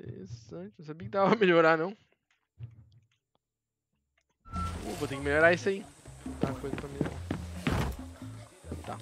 Interessante. Não sabia que dava pra melhorar, não. Uh, vou ter que melhorar isso aí. Tá, coisa pra melhorar. Tá.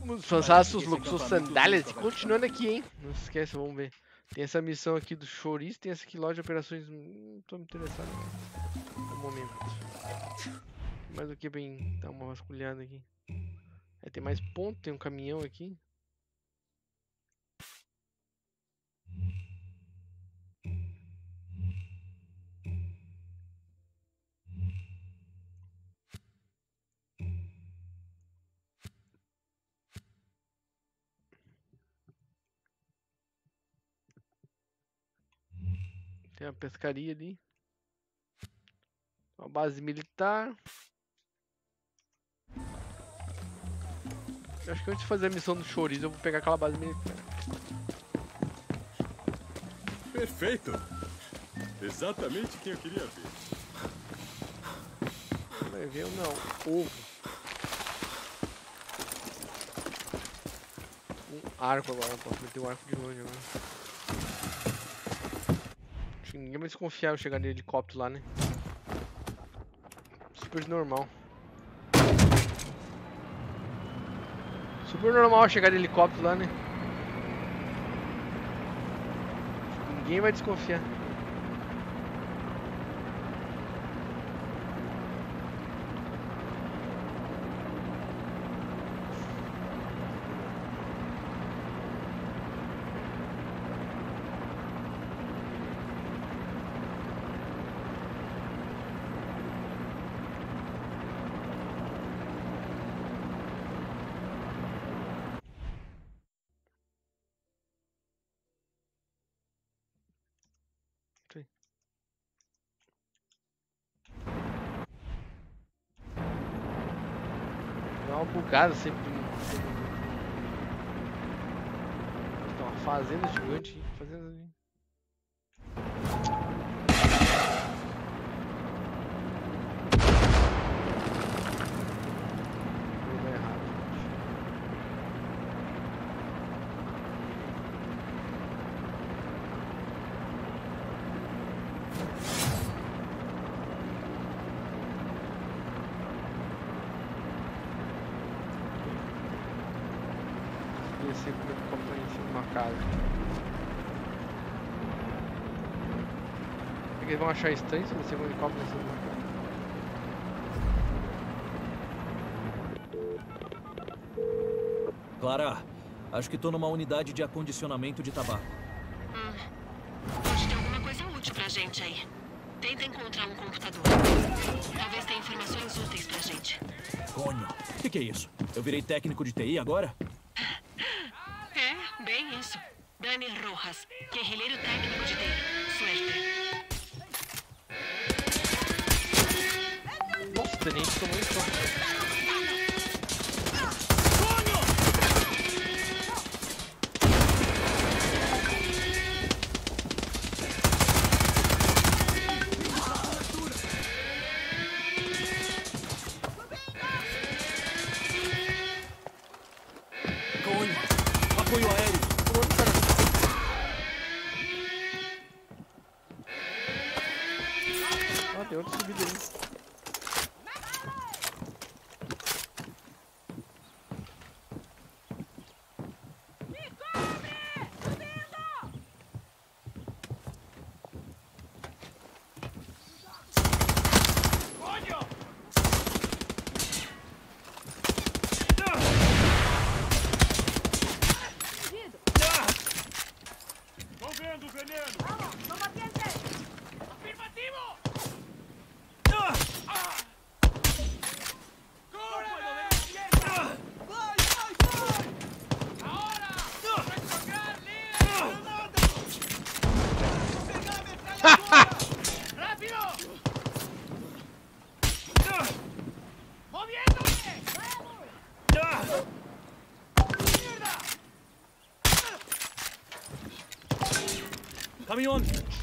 Vamos lançar os Luxus Sandálias. Continuando aqui, hein? Não se esqueça, vamos ver. Tem essa missão aqui do chouriço, tem essa aqui loja de operações. Não tô me interessado no momento. Mais o que bem dar uma vasculhada aqui. É, tem mais ponto, tem um caminhão aqui. Tem uma pescaria ali. Uma base militar. Eu acho que antes de fazer a missão do chorizo, eu vou pegar aquela base militar. Perfeito! Exatamente quem eu queria ver. Vai ver ou não? Ovo. Um arco agora, posso meter o arco de longe agora. Acho que ninguém vai desconfiar eu chegar de helicóptero lá, né? Super normal. Super normal chegar de helicóptero lá, né? Ninguém vai desconfiar. Bugada sempre. Tem uma fazenda gigante. Fazenda ali. Vou dar errado, gente. Descer como é que como em cima de uma casa. Será que eles vão achar estranho se com um helicóptero uma casa? Clara, acho que tô numa unidade de acondicionamento de tabaco. Pode ter alguma coisa útil pra gente aí. Tenta encontrar um computador. Talvez tenha informações úteis pra gente. Conho, o que, que é isso? Eu virei técnico de TI agora? É, bem isso. Dani Rojas, guerrilheiro técnico de TI. Suerte. Nossa, o tenente tomou. Conho, apoio aéreo. Ah, tem outro subido aí. Tô vendo o veneno! Afirmativo! Caminhão! Uma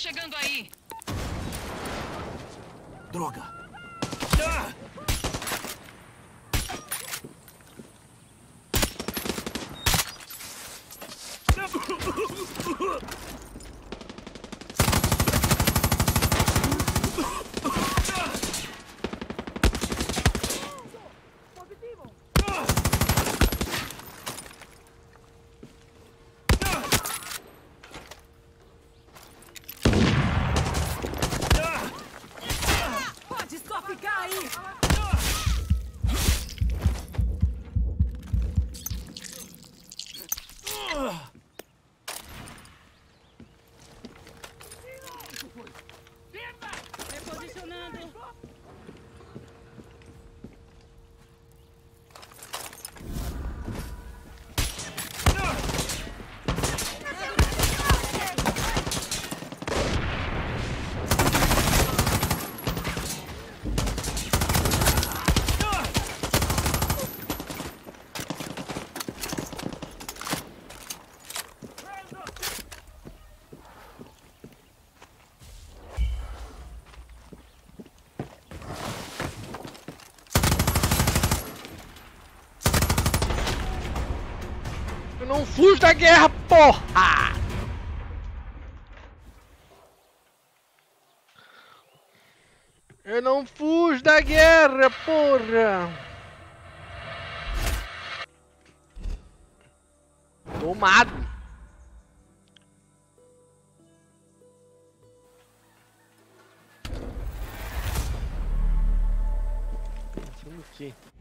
chegando aí. Droga! Da guerra, porra! Eu não fujo da guerra, porra! Tomado! O?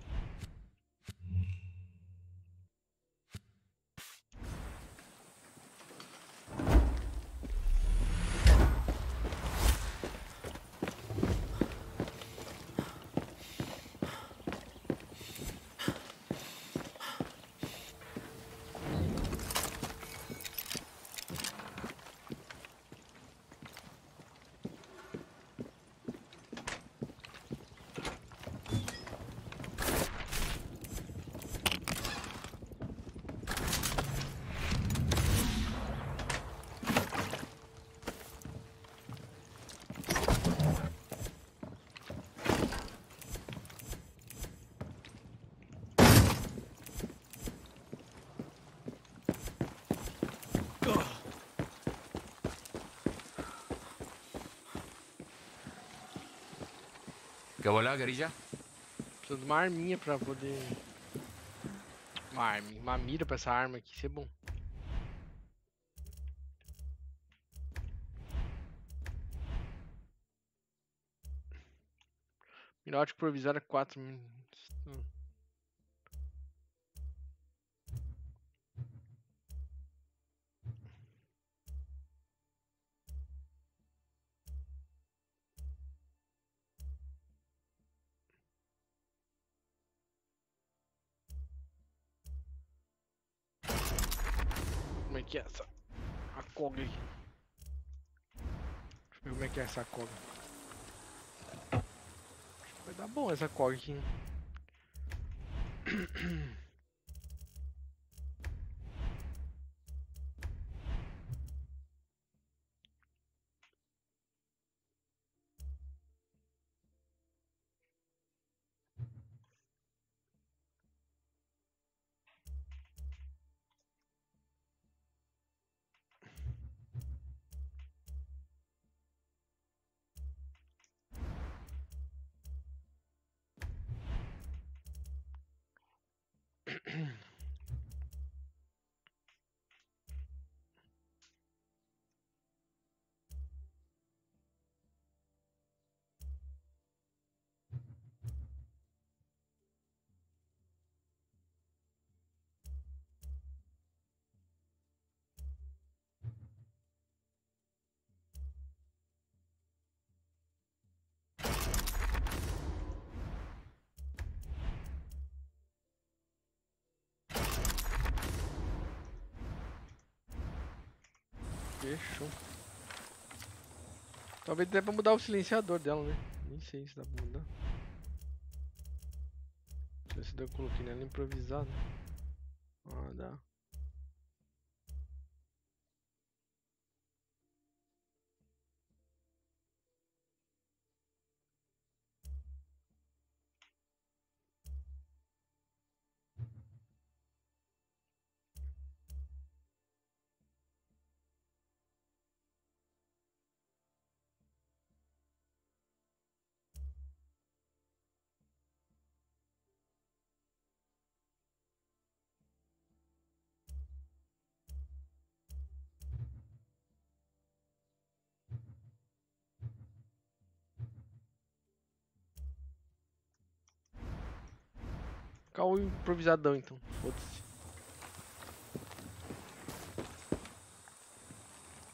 ¿Qué volá, guerrilla? Preciso de uma arminha pra poder. Uma arminha, uma mira pra essa arma aqui, isso é bom. Minote provisória 4 minutos. Que é essa? A cobra aí. Deixa eu ver como é que é essa cobra. Vai dar bom essa cog aqui. soon. Fechou. Talvez dê pra mudar o silenciador dela, né? Nem sei se dá pra mudar. Deixa eu ver se eu coloquei nela improvisado. Ah, dá. Ficar o improvisadão então. Foda-se.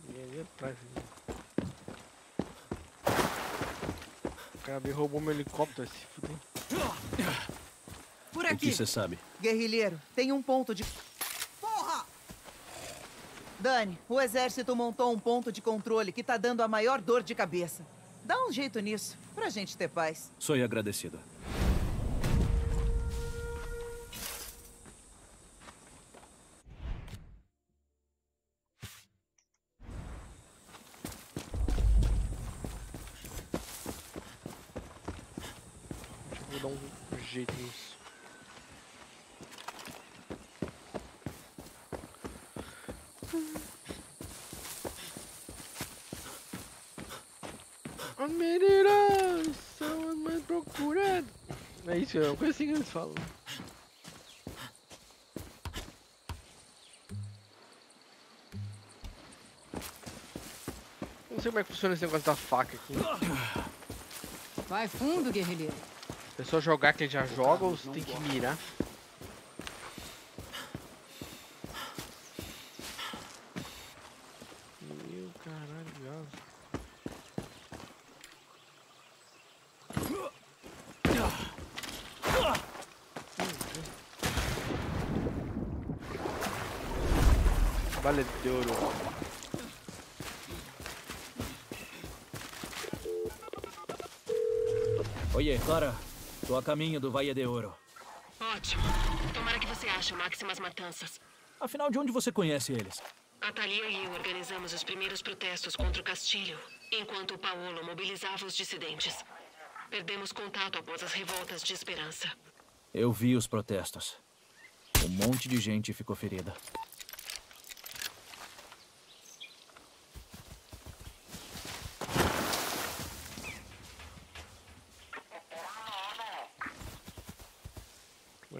E ali atrás. ali. O cara veio e roubou meu helicóptero, se fuder. Por O que aqui, você sabe? guerrilheiro, tem um ponto de. Porra! Dani, o exército montou um ponto de controle que tá dando a maior dor de cabeça. Dá um jeito nisso, pra gente ter paz. Sou agradecido. Eu dar um jeito nisso. A menina são as mais procuradas. É isso, é uma coisa assim que eles falam. Não sei como é que funciona esse negócio da faca aqui. Vai fundo, guerrilheiro. É só jogar que ele já joga ou você tem que mirar? Meu caralho, viado. Valedouro. Oiê, Clara. Tô a caminho do Valle de Ouro. Ótimo. Tomara que você ache máximas matanças. Afinal, de onde você conhece eles? A Thalia e eu organizamos os primeiros protestos contra o Castilho, enquanto o Paolo mobilizava os dissidentes. Perdemos contato após as revoltas de Esperança. Eu vi os protestos. Um monte de gente ficou ferida.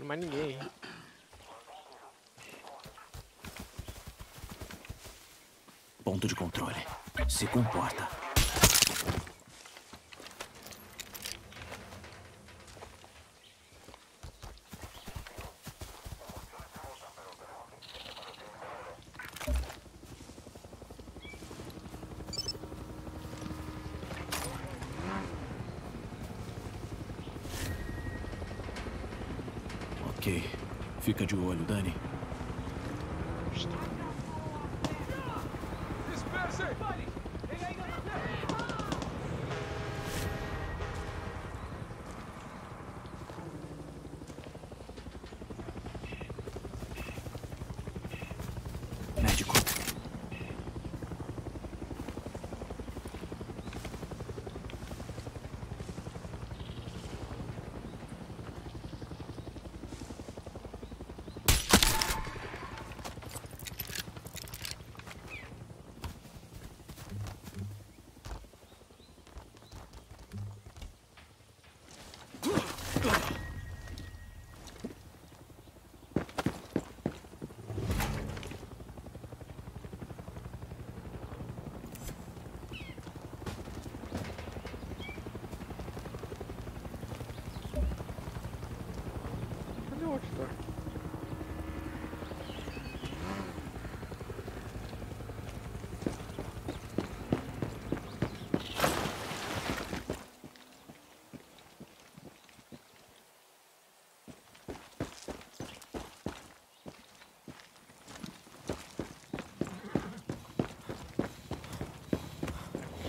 Não mais ninguém. Ponto de controle. Se comporta. De olho, Dani.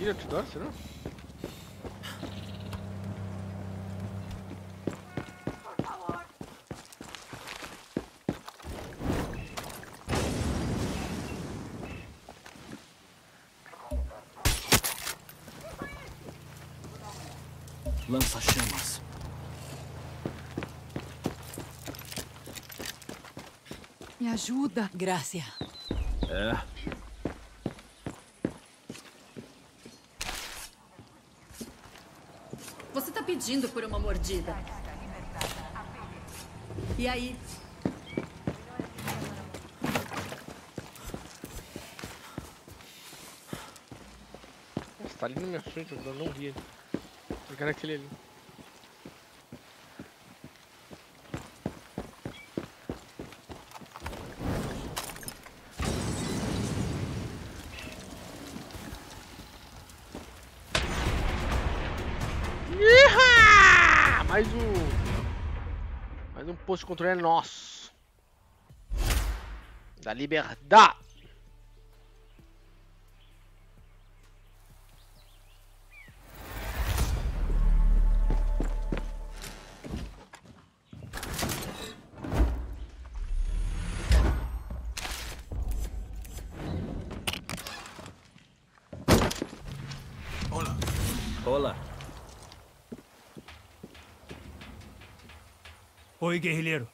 Tira outdoor, será? Lança-chamas. Me ajuda. Gracia. É. Você tá pedindo por uma mordida. E aí? Nossa, tá ali na minha frente, eu não vi ele. Quero aquele ali. Posto de controle é nosso. Da liberdade. Oi, guerrilheiro.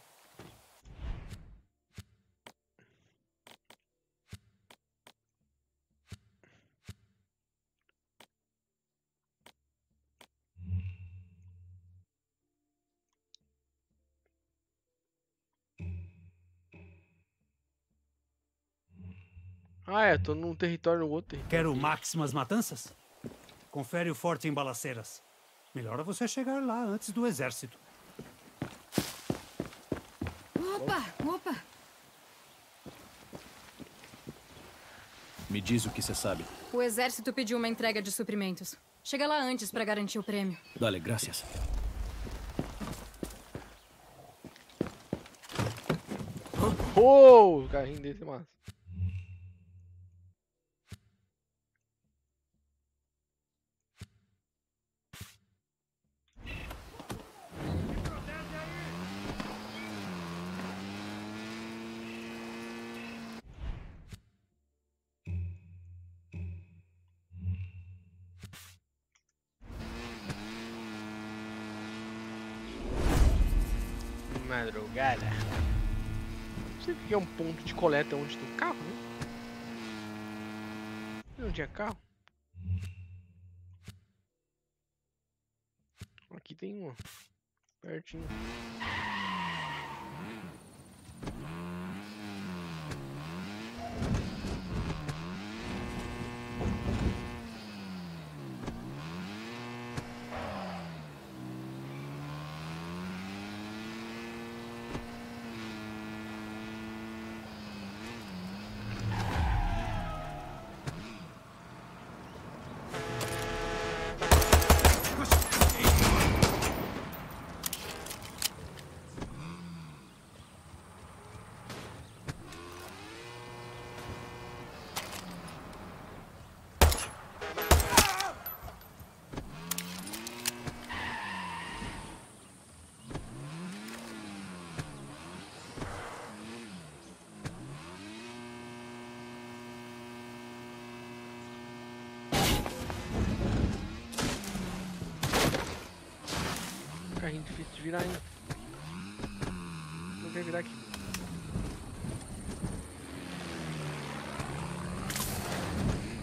Ah, é, tô num território no outro território. Quero máximas matanças? Confere o forte em Balaceiras. Melhor é você chegar lá antes do exército. Opa, opa. Me diz o que você sabe. O exército pediu uma entrega de suprimentos. Chega lá antes pra garantir o prêmio. Dale, gracias. Oh, o carrinho desse é massa. Madrugada. Não sei o que é um ponto de coleta onde tem carro, né? Não tinha carro. Aqui tem uma. Pertinho. Carrinho difícil de virar, hein? Não quer virar aqui.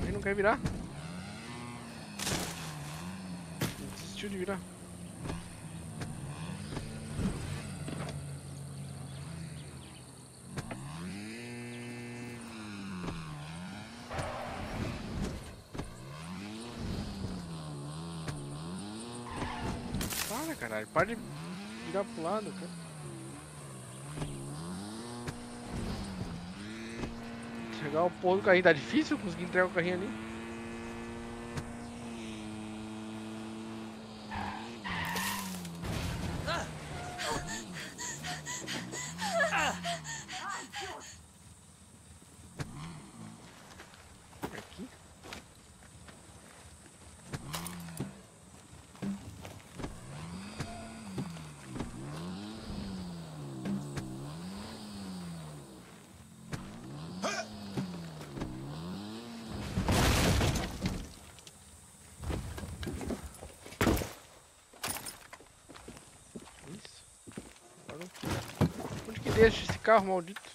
Ele não quer virar. Desistiu de virar. Para, caralho. Para de virar pro lado, cara. Chegar o porra do carrinho. Tá difícil conseguir entregar o carrinho ali. Aqui. Deixa esse carro maldito.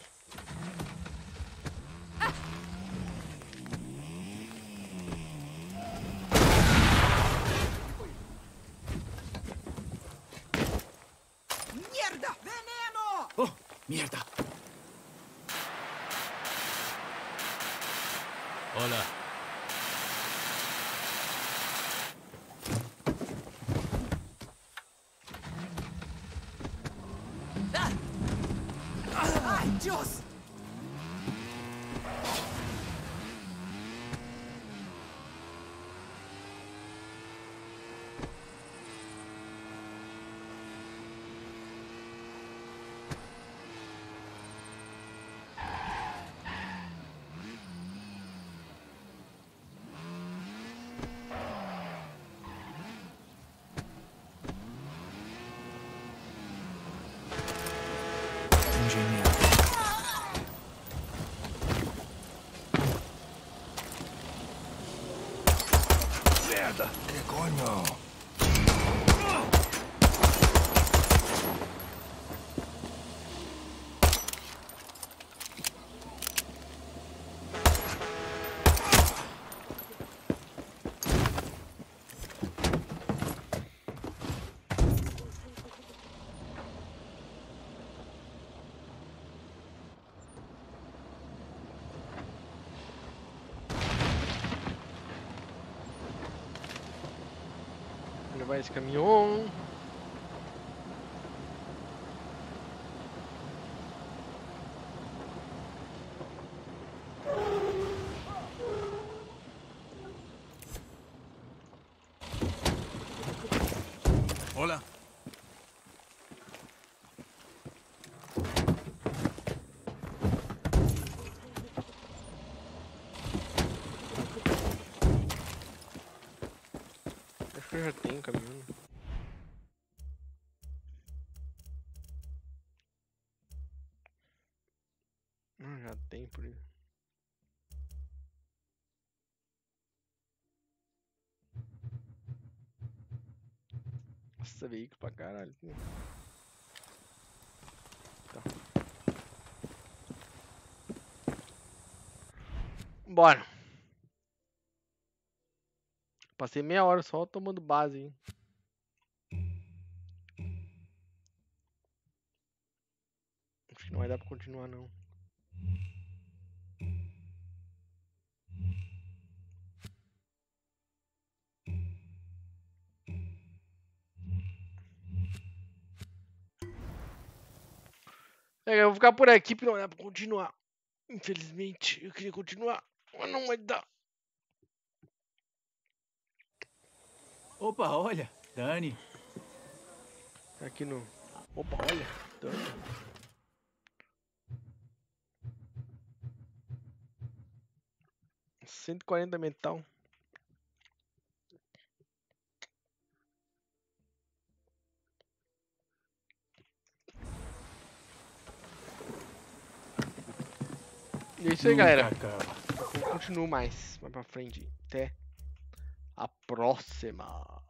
だ。でかいな。Esse caminhão. Hola. Acho que eu já tenho caminhão. Ah, já tem por aí. Nossa, veículo pra caralho. Tá. Bora. Passei meia hora só tomando base, hein? Acho que não vai dar pra continuar, não. É, eu vou ficar por aqui porque não dá pra continuar. Infelizmente, eu queria continuar, mas não vai dar. Opa, olha. Dani. Aqui no. Opa, olha. Dano. Cento e quarenta metal. E é isso aí, galera. Eu continuo mais, mais pra frente. Até a próxima.